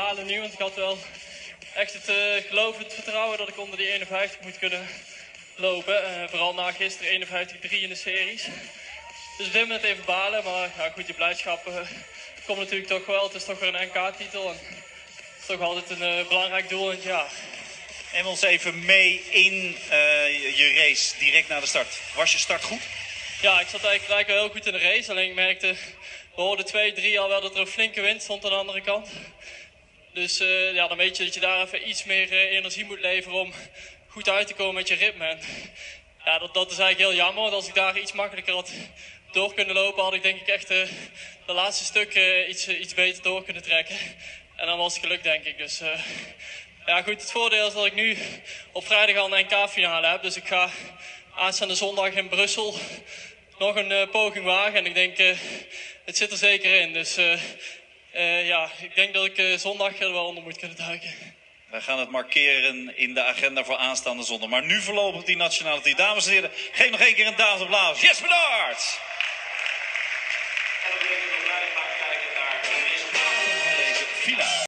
balen nu, want ik had wel echt het uh, geloof, het vertrouwen dat ik onder die 51 moet kunnen lopen. Uh, vooral na gisteren 51-3 in de series. Dus op dit moment even balen, maar ja, goed, die blijdschap uh, komt natuurlijk toch wel. Het is toch weer een NK-titel en het is toch altijd een belangrijk doel in het jaar. Neem ons even mee in je race direct na de start. Was je start goed? Ja, ik zat eigenlijk gelijk wel heel goed in de race. Alleen ik merkte, we hoorden 2, 3 al wel dat er een flinke wind stond aan de andere kant. Dus uh, ja, dan weet je dat je daar even iets meer uh, energie moet leveren om goed uit te komen met je ritme. En, ja, dat, dat is eigenlijk heel jammer, want als ik daar iets makkelijker had door kunnen lopen, had ik denk ik echt uh, de laatste stuk iets, iets beter door kunnen trekken. En dan was het geluk, denk ik. Dus ja, goed, het voordeel is dat ik nu op vrijdag al een NK-finale heb. Dus ik ga aanstaande zondag in Brussel nog een poging wagen. En ik denk, het zit er zeker in. Dus ja, ik denk dat ik uh, zondag er wel onder moet kunnen duiken. Wij gaan het markeren in de agenda voor aanstaande zondag. Maar nu voorlopig die nationaliteit. Dames en heren, geef nog één keer een dames applaus. Yes, bedankt! En dan kijken naar de resultaten van deze finale.